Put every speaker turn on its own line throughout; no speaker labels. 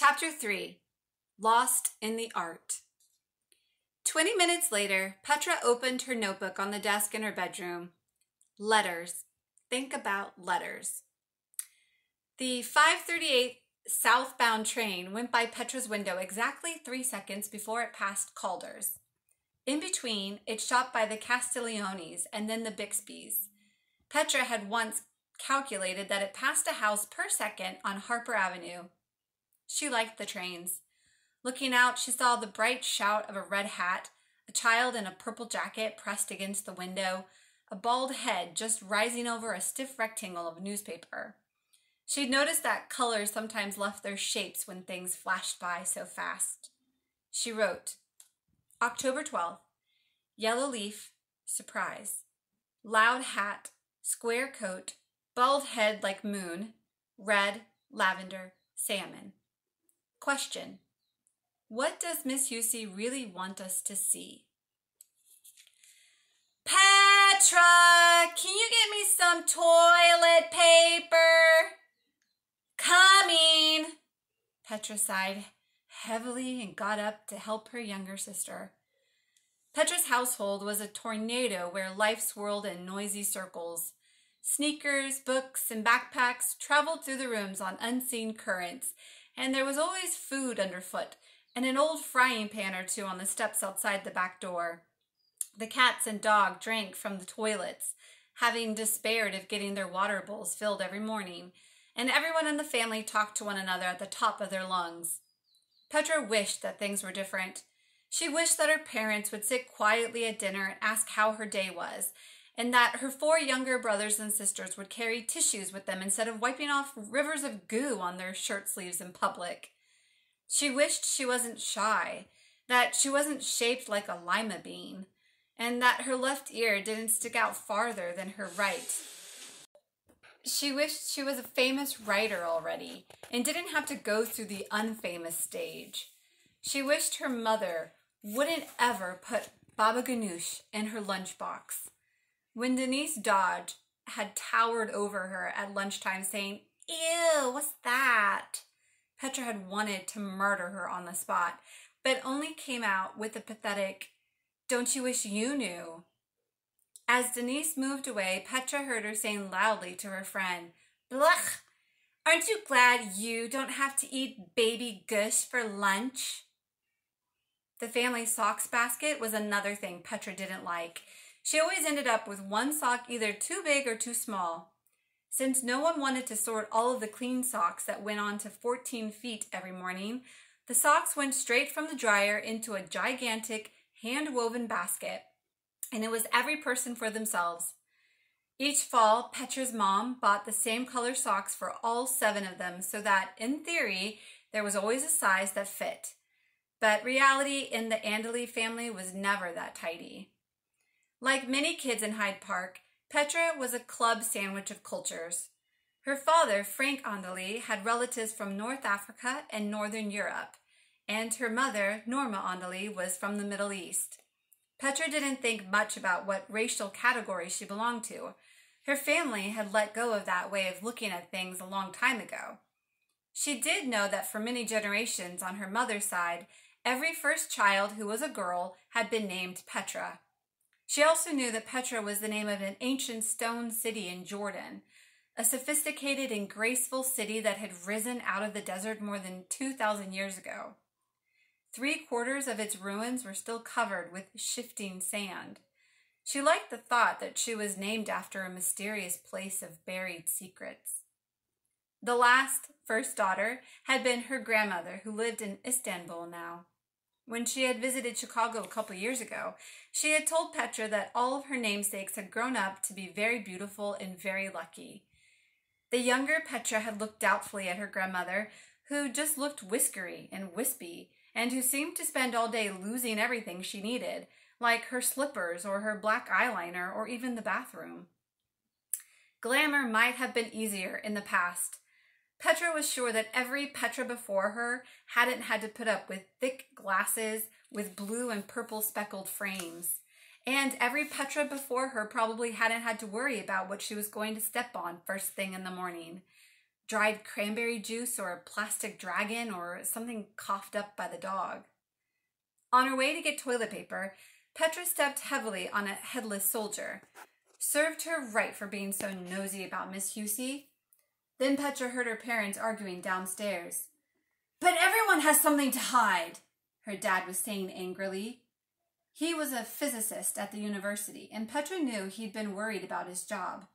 Chapter 3 Lost in the Art. Twenty minutes later, Petra opened her notebook on the desk in her bedroom. Letters. Think about letters. The 538 southbound train went by Petra's window exactly three seconds before it passed Calder's. In between, it stopped by the Castiglionis and then the Bixbys. Petra had once calculated that it passed a house per second on Harper Avenue. She liked the trains. Looking out, she saw the bright shout of a red hat, a child in a purple jacket pressed against the window, a bald head just rising over a stiff rectangle of newspaper. She'd noticed that colors sometimes left their shapes when things flashed by so fast. She wrote, October 12th, yellow leaf, surprise, loud hat, square coat, bald head like moon, red, lavender, salmon. Question What does Miss Hussey really want us to see? Petra, can you get me some toilet paper? Coming. Petra sighed heavily and got up to help her younger sister. Petra's household was a tornado where life swirled in noisy circles. Sneakers, books, and backpacks traveled through the rooms on unseen currents, and there was always food underfoot and an old frying pan or two on the steps outside the back door. The cats and dog drank from the toilets, having despaired of getting their water bowls filled every morning, and everyone in the family talked to one another at the top of their lungs. Petra wished that things were different. She wished that her parents would sit quietly at dinner and ask how her day was, and that her four younger brothers and sisters would carry tissues with them instead of wiping off rivers of goo on their shirt sleeves in public. She wished she wasn't shy, that she wasn't shaped like a lima bean, and that her left ear didn't stick out farther than her right. She wished she was a famous writer already and didn't have to go through the unfamous stage. She wished her mother wouldn't ever put baba ganoush in her lunchbox. When Denise Dodge had towered over her at lunchtime saying, Ew, what's that? Petra had wanted to murder her on the spot, but only came out with a pathetic, Don't you wish you knew? As Denise moved away, Petra heard her saying loudly to her friend, Blech! Aren't you glad you don't have to eat baby gush for lunch? The family socks basket was another thing Petra didn't like. She always ended up with one sock either too big or too small. Since no one wanted to sort all of the clean socks that went on to 14 feet every morning, the socks went straight from the dryer into a gigantic hand woven basket, and it was every person for themselves. Each fall, Petra's mom bought the same color socks for all seven of them so that, in theory, there was always a size that fit. But reality in the Andalee family was never that tidy. Like many kids in Hyde Park, Petra was a club sandwich of cultures. Her father, Frank Andalee, had relatives from North Africa and Northern Europe, and her mother, Norma Andalee, was from the Middle East. Petra didn't think much about what racial category she belonged to. Her family had let go of that way of looking at things a long time ago. She did know that for many generations on her mother's side, every first child who was a girl had been named Petra. She also knew that Petra was the name of an ancient stone city in Jordan, a sophisticated and graceful city that had risen out of the desert more than 2,000 years ago. Three quarters of its ruins were still covered with shifting sand. She liked the thought that she was named after a mysterious place of buried secrets. The last, first daughter, had been her grandmother, who lived in Istanbul now. When she had visited Chicago a couple years ago, she had told Petra that all of her namesakes had grown up to be very beautiful and very lucky. The younger Petra had looked doubtfully at her grandmother, who just looked whiskery and wispy, and who seemed to spend all day losing everything she needed, like her slippers or her black eyeliner or even the bathroom. Glamour might have been easier in the past, Petra was sure that every Petra before her hadn't had to put up with thick glasses with blue and purple speckled frames. And every Petra before her probably hadn't had to worry about what she was going to step on first thing in the morning. dried cranberry juice or a plastic dragon or something coughed up by the dog. On her way to get toilet paper, Petra stepped heavily on a headless soldier. Served her right for being so nosy about Miss Hussey. Then Petra heard her parents arguing downstairs. But everyone has something to hide, her dad was saying angrily. He was a physicist at the university, and Petra knew he'd been worried about his job.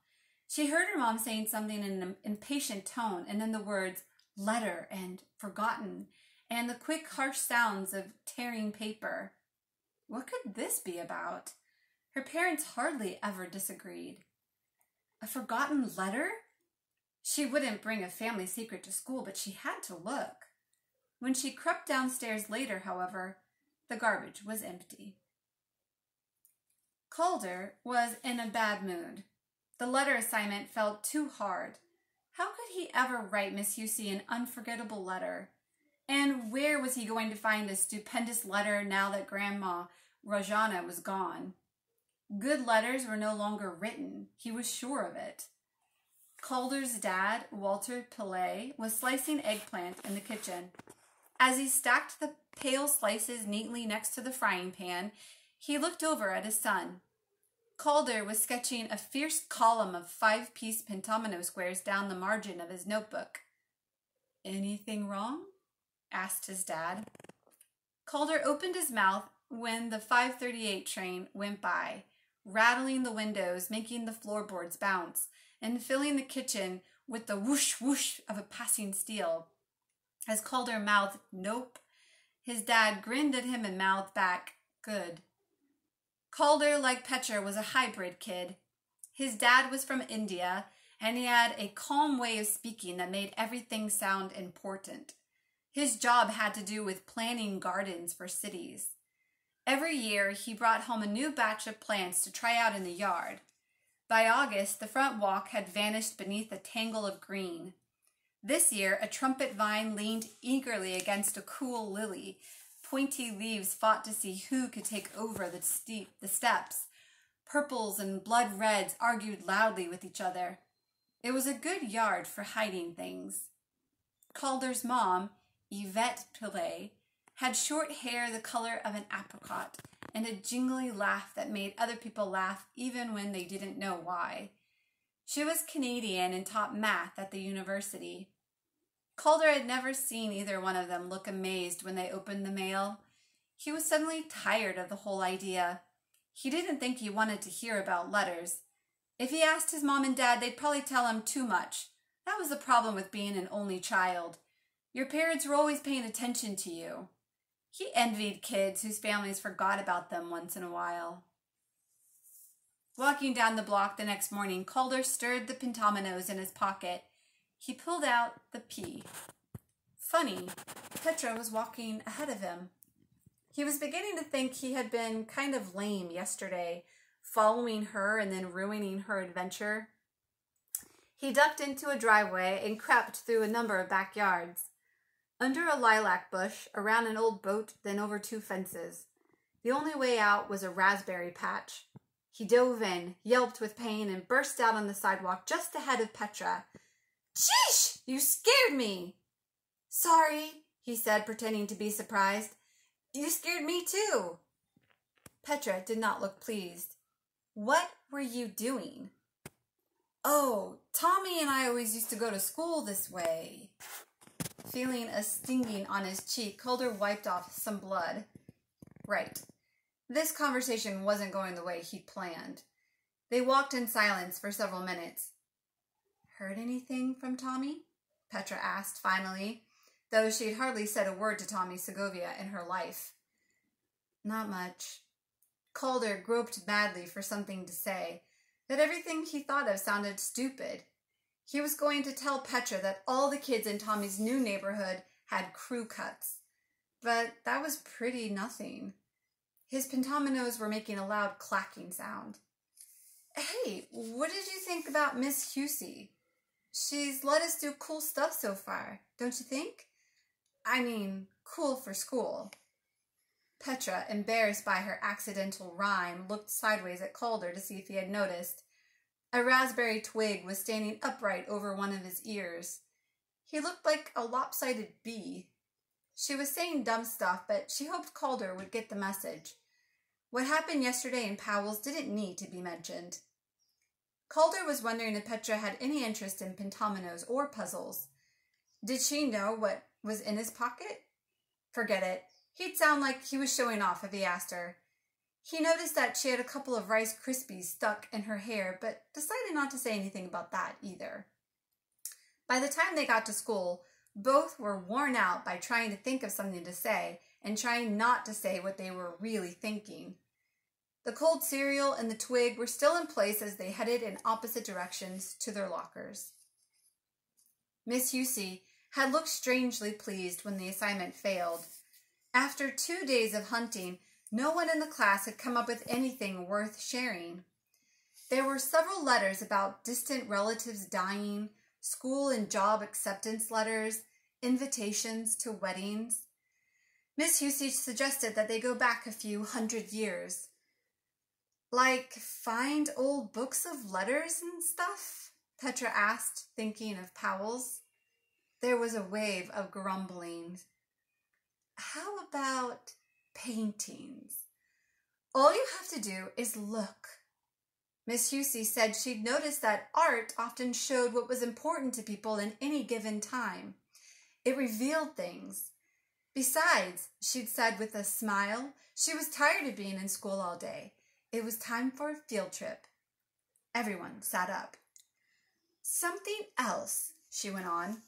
She heard her mom saying something in an impatient tone, and then the words letter and forgotten, and the quick, harsh sounds of tearing paper. What could this be about? Her parents hardly ever disagreed. A forgotten letter? She wouldn't bring a family secret to school, but she had to look. When she crept downstairs later, however, the garbage was empty. Calder was in a bad mood. The letter assignment felt too hard. How could he ever write Miss Hussey an unforgettable letter? And where was he going to find a stupendous letter now that Grandma Rajana was gone? Good letters were no longer written. He was sure of it. Calder's dad, Walter Pillay, was slicing eggplant in the kitchen. As he stacked the pale slices neatly next to the frying pan, he looked over at his son. Calder was sketching a fierce column of five piece pentomino squares down the margin of his notebook. Anything wrong? asked his dad. Calder opened his mouth when the 538 train went by, rattling the windows, making the floorboards bounce, and filling the kitchen with the whoosh whoosh of a passing steel. As Calder mouthed, Nope, his dad grinned at him and mouthed back, Good. Calder, like Petra, was a hybrid kid. His dad was from India, and he had a calm way of speaking that made everything sound important. His job had to do with planning gardens for cities. Every year, he brought home a new batch of plants to try out in the yard. By August, the front walk had vanished beneath a tangle of green. This year, a trumpet vine leaned eagerly against a calla lily, pointy leaves fought to see who could take over the steep the steps. Purples and blood reds argued loudly with each other. It was a good yard for hiding things. Calder's mom, Yvette Pillay, had short hair the color of an apricot and a jingly laugh that made other people laugh even when they didn't know why. She was Canadian and taught math at the university. Calder had never seen either one of them look amazed when they opened the mail. He was suddenly tired of the whole idea. He didn't think he wanted to hear about letters. If he asked his mom and dad, they'd probably tell him too much. That was the problem with being an only child. Your parents were always paying attention to you. He envied kids whose families forgot about them once in a while. Walking down the block the next morning, Calder stirred the pentominos in his pocket he pulled out the P. Funny, Petra was walking ahead of him. He was beginning to think he had been kind of lame yesterday, following her and then ruining her adventure. He ducked into a driveway and crept through a number of backyards. Under a lilac bush, around an old boat, then over two fences. The only way out was a raspberry patch. He dove in, yelped with pain, and burst out on the sidewalk just ahead of Petra, Sheesh! You scared me! Sorry, he said, pretending to be surprised. You scared me too. Petra did not look pleased. What were you doing? Oh, Tommy and I always used to go to school this way. Feeling a stinging on his cheek, Calder wiped off some blood. Right. This conversation wasn't going the way he'd planned. They walked in silence for several minutes. Heard anything from Tommy? Petra asked finally, though she'd hardly said a word to Tommy Segovia in her life. Not much. Calder groped madly for something to say, but everything he thought of sounded stupid. He was going to tell Petra that all the kids in Tommy's new neighborhood had crew cuts, but that was pretty nothing. His pentominos were making a loud clacking sound. Hey, what did you think about Miss Hussey? She's let us do cool stuff so far, don't you think? I mean, cool for school. Petra, embarrassed by her accidental rhyme, looked sideways at Calder to see if he had noticed. A raspberry twig was standing upright over one of his ears. He looked like a lopsided bee. She was saying dumb stuff, but she hoped Calder would get the message. What happened yesterday in Powell's didn't need to be mentioned. Calder was wondering if Petra had any interest in pentominoes or puzzles. Did she know what was in his pocket? Forget it. He'd sound like he was showing off if he asked her. He noticed that she had a couple of Rice Krispies stuck in her hair, but decided not to say anything about that either. By the time they got to school, both were worn out by trying to think of something to say and trying not to say what they were really thinking. The cold cereal and the twig were still in place as they headed in opposite directions to their lockers. Miss Hussey had looked strangely pleased when the assignment failed. After two days of hunting, no one in the class had come up with anything worth sharing. There were several letters about distant relatives dying, school and job acceptance letters, invitations to weddings. Miss Hussey suggested that they go back a few hundred years. Like find old books of letters and stuff? Petra asked, thinking of Powell's. There was a wave of grumbling. How about paintings? All you have to do is look. Miss Hussey said she'd noticed that art often showed what was important to people in any given time. It revealed things. Besides, she'd said with a smile, she was tired of being in school all day. It was time for a field trip. Everyone sat up. Something else, she went on.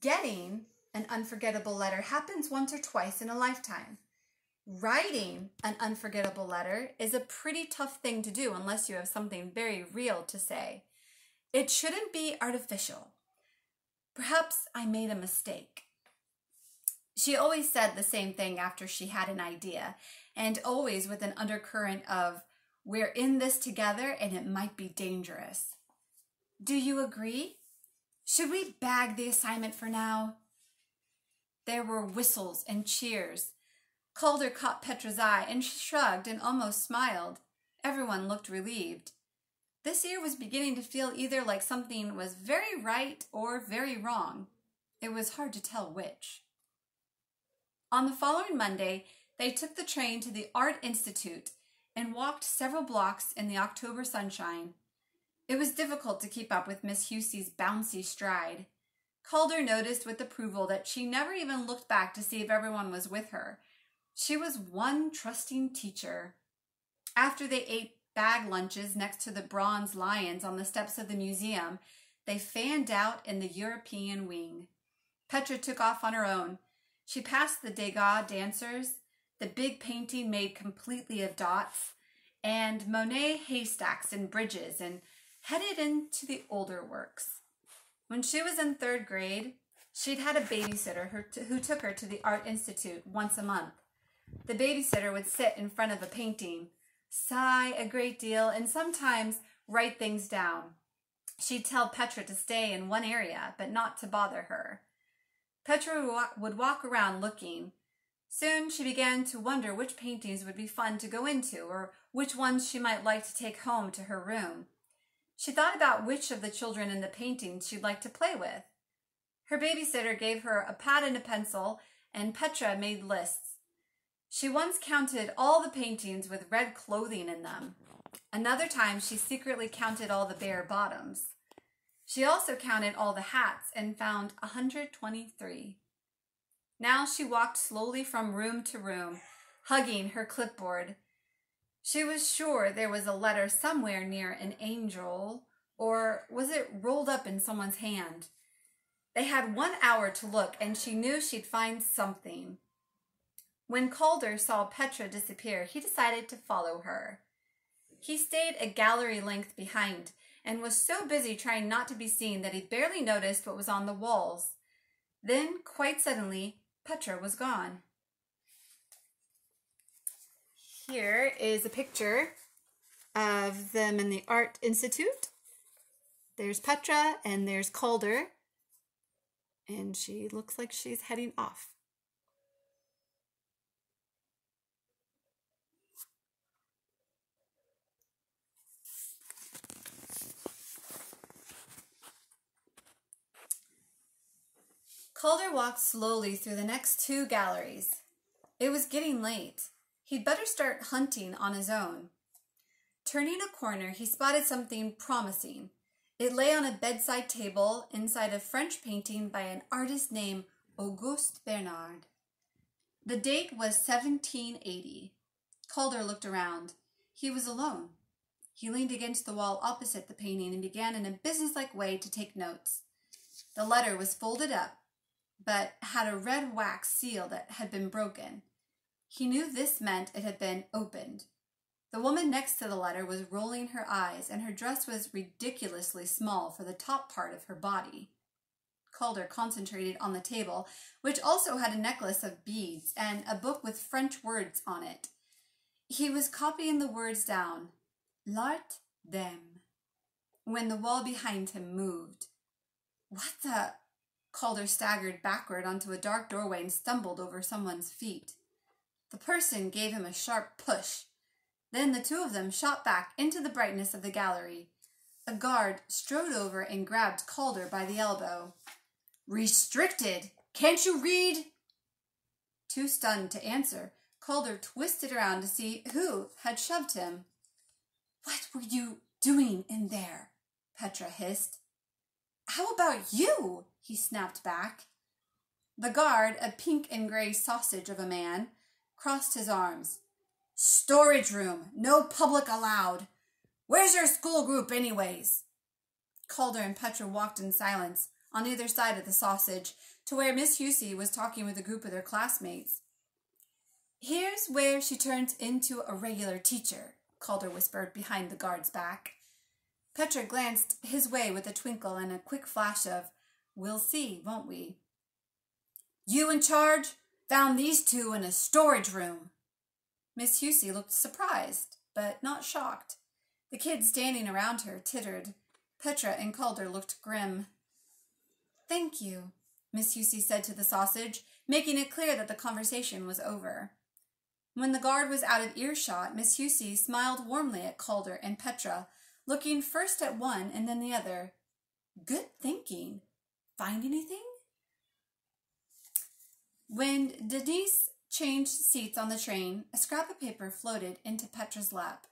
Getting an unforgettable letter happens once or twice in a lifetime. Writing an unforgettable letter is a pretty tough thing to do unless you have something very real to say. It shouldn't be artificial. Perhaps I made a mistake. She always said the same thing after she had an idea, and always with an undercurrent of, we're in this together and it might be dangerous. Do you agree? Should we bag the assignment for now? There were whistles and cheers. Calder caught Petra's eye and she shrugged and almost smiled. Everyone looked relieved. This year was beginning to feel either like something was very right or very wrong. It was hard to tell which. On the following Monday, they took the train to the Art Institute and walked several blocks in the October sunshine. It was difficult to keep up with Miss Hussey's bouncy stride. Calder noticed with approval that she never even looked back to see if everyone was with her. She was one trusting teacher. After they ate bag lunches next to the bronze lions on the steps of the museum, they fanned out in the European wing. Petra took off on her own. She passed the Degas dancers, the big painting made completely of dots, and Monet haystacks and bridges, and headed into the older works. When she was in third grade, she'd had a babysitter who took her to the Art Institute once a month. The babysitter would sit in front of a painting, sigh a great deal, and sometimes write things down. She'd tell Petra to stay in one area, but not to bother her. Petra would walk around looking. Soon she began to wonder which paintings would be fun to go into, or which ones she might like to take home to her room. She thought about which of the children in the paintings she'd like to play with. Her babysitter gave her a pad and a pencil, and Petra made lists. She once counted all the paintings with red clothing in them. Another time, she secretly counted all the bare bottoms. She also counted all the hats and found 123. Now she walked slowly from room to room, hugging her clipboard, she was sure there was a letter somewhere near an angel, or was it rolled up in someone's hand? They had one hour to look, and she knew she'd find something. When Calder saw Petra disappear, he decided to follow her. He stayed a gallery length behind and was so busy trying not to be seen that he barely noticed what was on the walls. Then, quite suddenly, Petra was gone here is a picture of them in the Art Institute. There's Petra and there's Calder. And she looks like she's heading off. Calder walked slowly through the next two galleries. It was getting late. He'd better start hunting on his own. Turning a corner, he spotted something promising. It lay on a bedside table inside a French painting by an artist named Auguste Bernard. The date was 1780. Calder looked around. He was alone. He leaned against the wall opposite the painting and began in a businesslike way to take notes. The letter was folded up, but had a red wax seal that had been broken. He knew this meant it had been opened. The woman next to the letter was rolling her eyes, and her dress was ridiculously small for the top part of her body. Calder concentrated on the table, which also had a necklace of beads and a book with French words on it. He was copying the words down, L'art d'aimer, when the wall behind him moved. What the? Calder staggered backward onto a dark doorway and stumbled over someone's feet. The person gave him a sharp push. Then the two of them shot back into the brightness of the gallery. A guard strode over and grabbed Calder by the elbow. Restricted! Can't you read? Too stunned to answer, Calder twisted around to see who had shoved him. What were you doing in there? Petra hissed. How about you? He snapped back. The guard, a pink and gray sausage of a man, crossed his arms. Storage room. No public allowed. Where's your school group, anyways? Calder and Petra walked in silence on either side of the sausage to where Miss Hussey was talking with a group of their classmates. Here's where she turns into a regular teacher, Calder whispered behind the guard's back. Petra glanced his way with a twinkle and a quick flash of, We'll see, won't we? You in charge? Found these two in a storage room. Miss Hussey looked surprised, but not shocked. The kids standing around her tittered. Petra and Calder looked grim. Thank you, Miss Hussey said to the sausage, making it clear that the conversation was over. When the guard was out of earshot, Miss Hussey smiled warmly at Calder and Petra, looking first at one and then the other. Good thinking. Find anything? When Denise changed seats on the train, a scrap of paper floated into Petra's lap.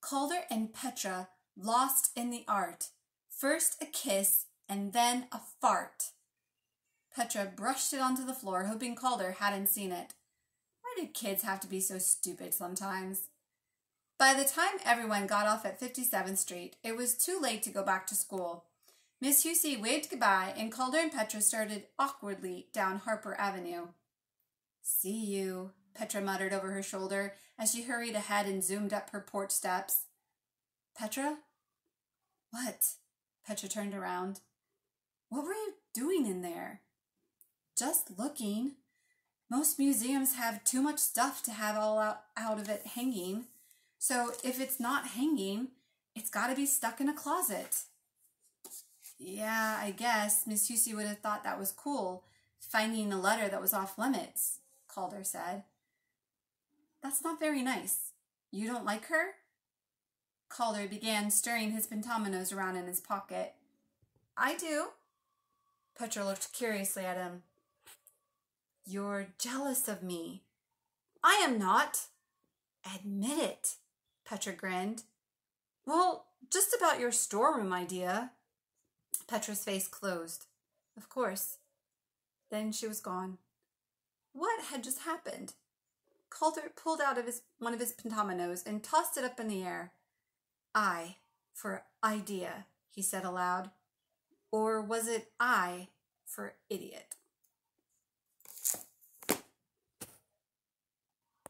Calder and Petra lost in the art. First a kiss and then a fart. Petra brushed it onto the floor, hoping Calder hadn't seen it. Why do kids have to be so stupid sometimes? By the time everyone got off at 57th Street, it was too late to go back to school. Miss Hussey waved goodbye, and Calder and Petra started awkwardly down Harper Avenue. See you, Petra muttered over her shoulder as she hurried ahead and zoomed up her porch steps. Petra? What? Petra turned around. What were you doing in there? Just looking. Most museums have too much stuff to have all out, out of it hanging. So if it's not hanging, it's got to be stuck in a closet. Yeah, I guess Miss Hussey would have thought that was cool, finding a letter that was off limits, Calder said. That's not very nice. You don't like her? Calder began stirring his pentominoes around in his pocket. I do. Petra looked curiously at him. You're jealous of me. I am not. Admit it, Petra grinned. Well, just about your storeroom idea. Petra's face closed. Of course. Then she was gone. What had just happened? Calder pulled out of his one of his pentominoes and tossed it up in the air. I for idea, he said aloud. Or was it I for idiot?